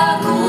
Chicago.